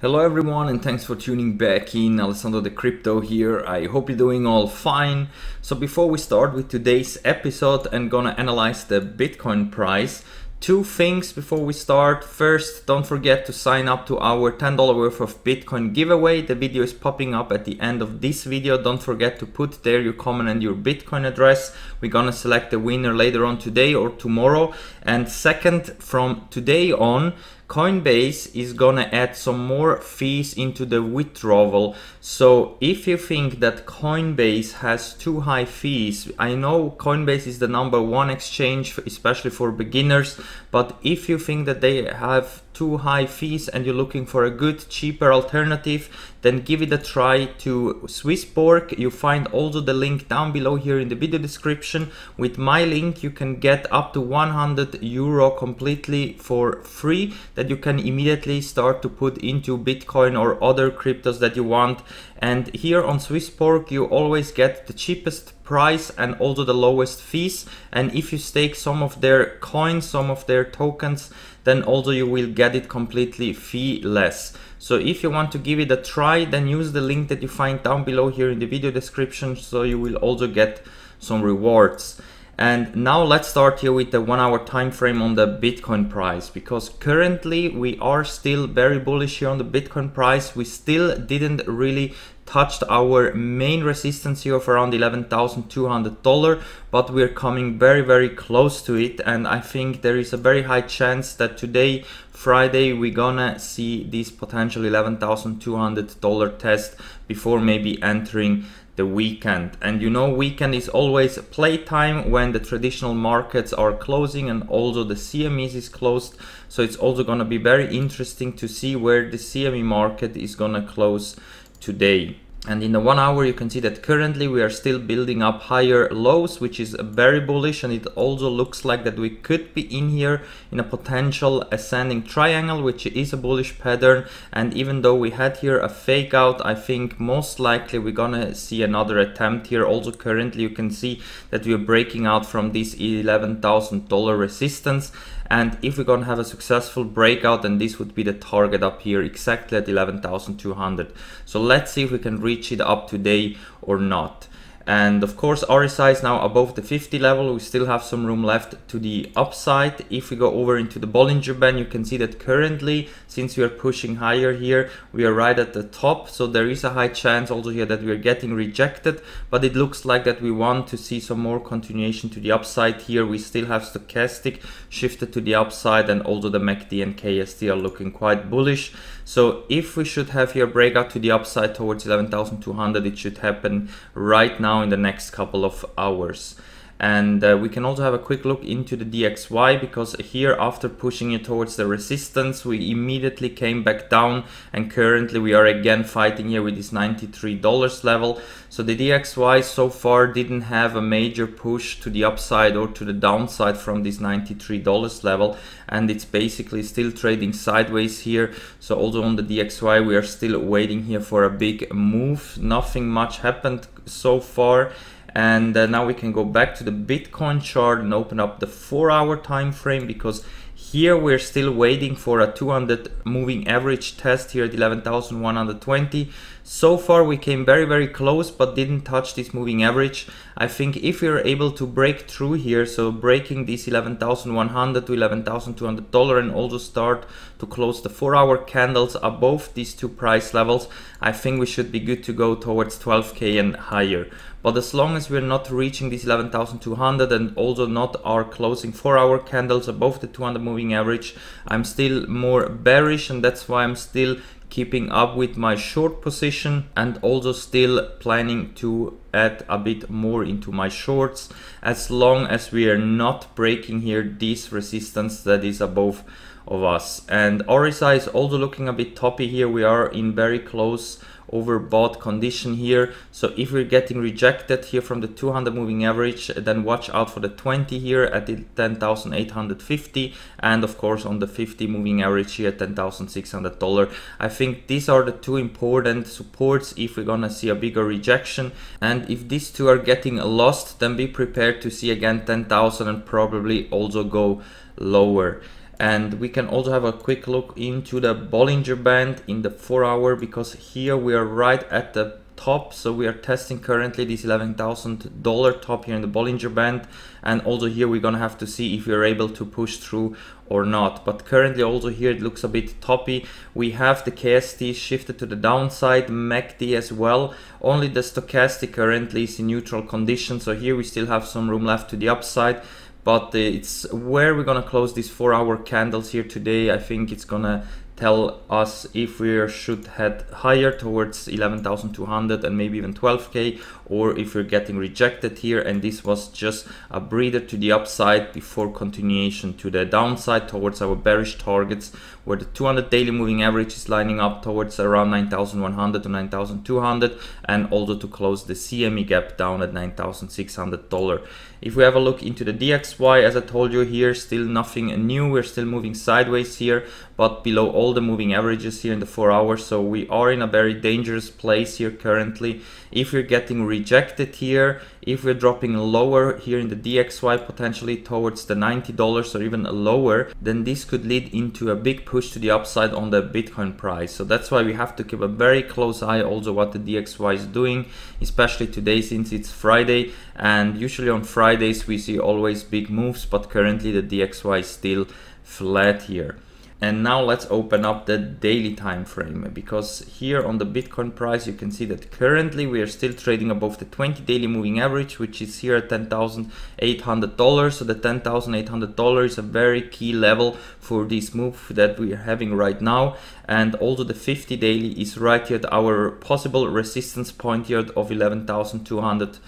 Hello everyone and thanks for tuning back in. Alessandro De Crypto here. I hope you're doing all fine. So before we start with today's episode, I'm gonna analyze the Bitcoin price. Two things before we start. First, don't forget to sign up to our $10 worth of Bitcoin giveaway. The video is popping up at the end of this video. Don't forget to put there your comment and your Bitcoin address. We're gonna select the winner later on today or tomorrow. And second, from today on, Coinbase is gonna add some more fees into the withdrawal. So if you think that Coinbase has too high fees, I know Coinbase is the number one exchange, especially for beginners, but if you think that they have too high fees and you're looking for a good cheaper alternative then give it a try to Swissborg you find also the link down below here in the video description. With my link you can get up to 100 euro completely for free that you can immediately start to put into bitcoin or other cryptos that you want and here on Swissborg you always get the cheapest price and also the lowest fees. And if you stake some of their coins some of their tokens then also you will get it completely fee less so if you want to give it a try then use the link that you find down below here in the video description so you will also get some rewards and now let's start here with the one hour time frame on the Bitcoin price because currently we are still very bullish here on the Bitcoin price. We still didn't really touched our main resistance here of around $11,200 but we're coming very very close to it and I think there is a very high chance that today Friday we're gonna see this potential $11,200 test before maybe entering the weekend and you know weekend is always playtime when the traditional markets are closing and also the CMEs is closed so it's also gonna be very interesting to see where the CME market is gonna close today. And in the one hour, you can see that currently we are still building up higher lows, which is very bullish. And it also looks like that we could be in here in a potential ascending triangle, which is a bullish pattern. And even though we had here a fake out, I think most likely we're gonna see another attempt here. Also currently, you can see that we're breaking out from this $11,000 resistance and if we're to have a successful breakout then this would be the target up here exactly at 11,200 so let's see if we can reach it up today or not and of course RSI is now above the 50 level. We still have some room left to the upside. If we go over into the Bollinger Band, you can see that currently, since we are pushing higher here, we are right at the top. So there is a high chance also here that we are getting rejected. But it looks like that we want to see some more continuation to the upside here. We still have stochastic shifted to the upside and also the MACD and KST are looking quite bullish. So if we should have here breakout to the upside towards 11,200, it should happen right now in the next couple of hours and uh, we can also have a quick look into the DXY because here after pushing it towards the resistance we immediately came back down and currently we are again fighting here with this $93 level. So the DXY so far didn't have a major push to the upside or to the downside from this $93 level. And it's basically still trading sideways here. So also on the DXY we are still waiting here for a big move. Nothing much happened so far and uh, now we can go back to the bitcoin chart and open up the four hour time frame because here we're still waiting for a 200 moving average test here at 11,120 so far we came very very close but didn't touch this moving average. I think if we're able to break through here so breaking this 11,100 to 11,200 dollar and also start to close the four hour candles above these two price levels I think we should be good to go towards 12k and higher. But as long as we're not reaching this 11,200 and also not our closing 4 hour candles above the 200 moving average, I'm still more bearish and that's why I'm still keeping up with my short position and also still planning to add a bit more into my shorts as long as we are not breaking here this resistance that is above of us. And RSI is also looking a bit toppy here. We are in very close overbought condition here. So if we're getting rejected here from the 200 moving average, then watch out for the 20 here at the 10,850 and of course on the 50 moving average here $10,600. I think these are the two important supports if we're gonna see a bigger rejection. And if these two are getting lost then be prepared to see again 10,000 and probably also go lower and we can also have a quick look into the Bollinger Band in the 4 hour because here we are right at the top. So we are testing currently this $11,000 top here in the Bollinger Band. And also here we're gonna have to see if we're able to push through or not. But currently also here it looks a bit toppy. We have the KST shifted to the downside MACD as well. Only the stochastic currently is in neutral condition. So here we still have some room left to the upside but it's where we're gonna close these four hour candles here today I think it's gonna tell us if we should head higher towards 11,200 and maybe even 12k or if we're getting rejected here and this was just a breather to the upside before continuation to the downside towards our bearish targets where the 200 daily moving average is lining up towards around 9,100 to 9,200 and also to close the CME gap down at $9,600. If we have a look into the DXY, as I told you here, still nothing new. We're still moving sideways here, but below all the moving averages here in the four hours. So we are in a very dangerous place here currently. If we're getting rejected here, if we're dropping lower here in the DXY potentially towards the $90 or even lower, then this could lead into a big push to the upside on the Bitcoin price. So that's why we have to keep a very close eye also what the DXY is doing, especially today since it's Friday. And usually on Fridays we see always big moves, but currently the DXY is still flat here. And now let's open up the daily time frame because here on the Bitcoin price you can see that currently we are still trading above the 20 daily moving average which is here at $10,800 so the $10,800 is a very key level for this move that we are having right now. And also the 50 daily is right here at our possible resistance point here of 11,200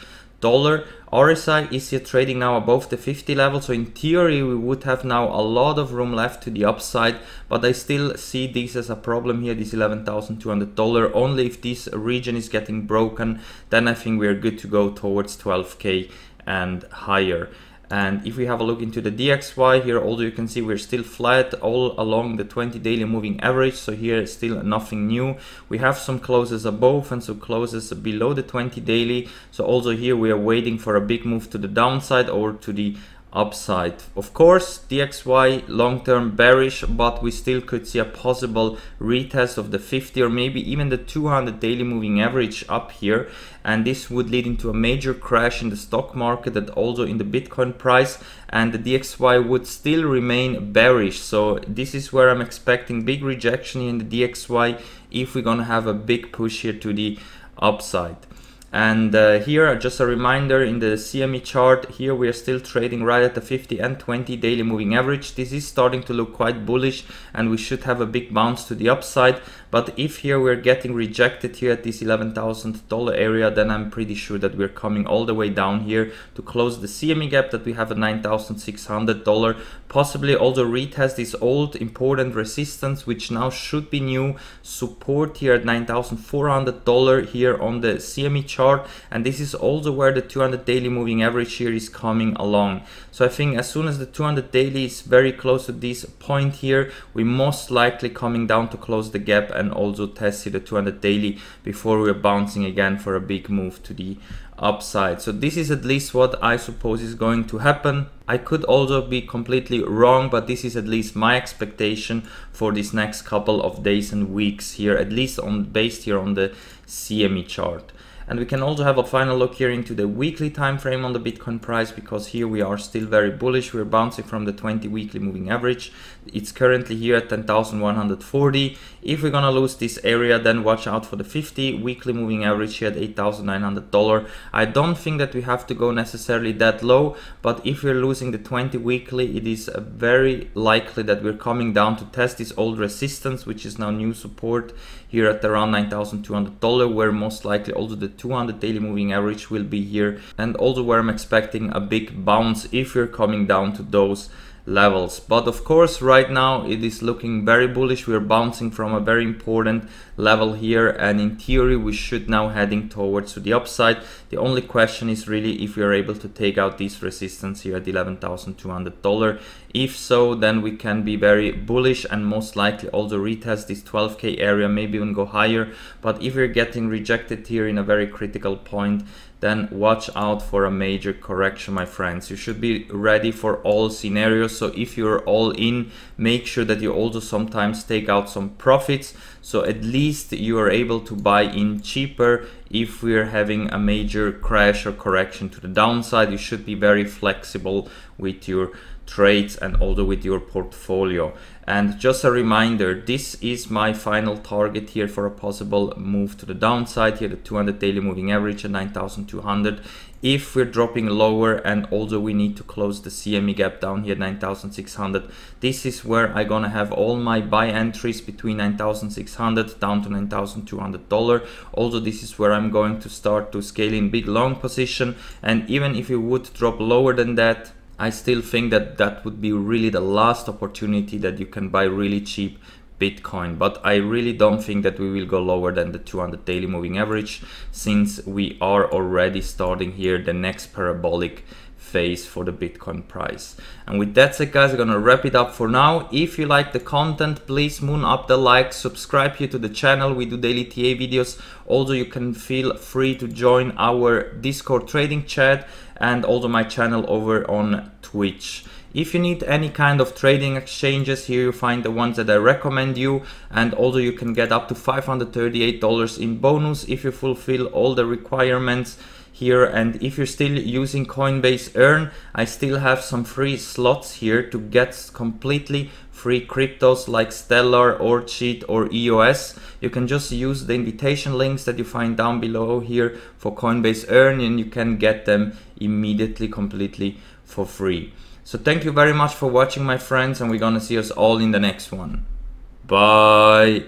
dollar. RSI is here trading now above the 50 level, so in theory we would have now a lot of room left to the upside, but I still see this as a problem here, this $11,200. Only if this region is getting broken, then I think we're good to go towards 12k and higher. And if we have a look into the DXY here, although you can see we're still flat all along the 20 daily moving average. So here still nothing new. We have some closes above and some closes below the 20 daily. So also here we are waiting for a big move to the downside or to the upside. Of course, DXY long-term bearish, but we still could see a possible retest of the 50 or maybe even the 200 daily moving average up here. And this would lead into a major crash in the stock market and also in the Bitcoin price. And the DXY would still remain bearish. So this is where I'm expecting big rejection in the DXY if we're gonna have a big push here to the upside. And uh, here, just a reminder in the CME chart, here we are still trading right at the 50 and 20 daily moving average. This is starting to look quite bullish and we should have a big bounce to the upside. But if here we're getting rejected here at this $11,000 area, then I'm pretty sure that we're coming all the way down here to close the CME gap that we have at $9,600. Possibly also retest this old important resistance, which now should be new support here at $9,400 here on the CME chart chart and this is also where the 200 daily moving average here is coming along so I think as soon as the 200 daily is very close to this point here we most likely coming down to close the gap and also test the 200 daily before we're bouncing again for a big move to the upside. So this is at least what I suppose is going to happen. I could also be completely wrong, but this is at least my expectation for this next couple of days and weeks here, at least on based here on the CME chart. And we can also have a final look here into the weekly time frame on the Bitcoin price because here we are still very bullish. We're bouncing from the 20 weekly moving average. It's currently here at 10,140. If we're gonna lose this area, then watch out for the 50 weekly moving average here at $8,900. I don't think that we have to go necessarily that low, but if we're losing the 20 weekly, it is uh, very likely that we're coming down to test this old resistance, which is now new support here at around $9,200, where most likely also the 200 daily moving average will be here, and also where I'm expecting a big bounce if we're coming down to those levels. But of course right now it is looking very bullish. We're bouncing from a very important level here and in theory we should now heading towards to the upside. The only question is really if we are able to take out this resistance here at $11,200 if so then we can be very bullish and most likely also retest this 12k area maybe even go higher. But if we're getting rejected here in a very critical point then watch out for a major correction my friends. You should be ready for all scenarios. So if you're all in make sure that you also sometimes take out some profits. So at least you are able to buy in cheaper. If we're having a major crash or correction to the downside you should be very flexible with your trades and also with your portfolio. And just a reminder this is my final target here for a possible move to the downside here the 200 daily moving average at 9200 if we're dropping lower and also we need to close the CME gap down here 9600 this is where I'm gonna have all my buy entries between 9600 down to 9200 dollar. Also this is where I'm going to start to scale in big long position. And even if it would drop lower than that I still think that that would be really the last opportunity that you can buy really cheap Bitcoin. But I really don't think that we will go lower than the 200 daily moving average since we are already starting here the next parabolic phase for the Bitcoin price. And with that said guys, I'm gonna wrap it up for now. If you like the content, please moon up the like, subscribe here to the channel. We do daily TA videos. Also, you can feel free to join our Discord trading chat and also my channel over on Twitch. If you need any kind of trading exchanges, here you find the ones that I recommend you and also you can get up to $538 in bonus if you fulfill all the requirements here and if you're still using Coinbase Earn, I still have some free slots here to get completely free cryptos like Stellar, or Orchid or EOS. You can just use the invitation links that you find down below here for Coinbase Earn and you can get them immediately completely for free. So thank you very much for watching my friends and we're gonna see us all in the next one. Bye!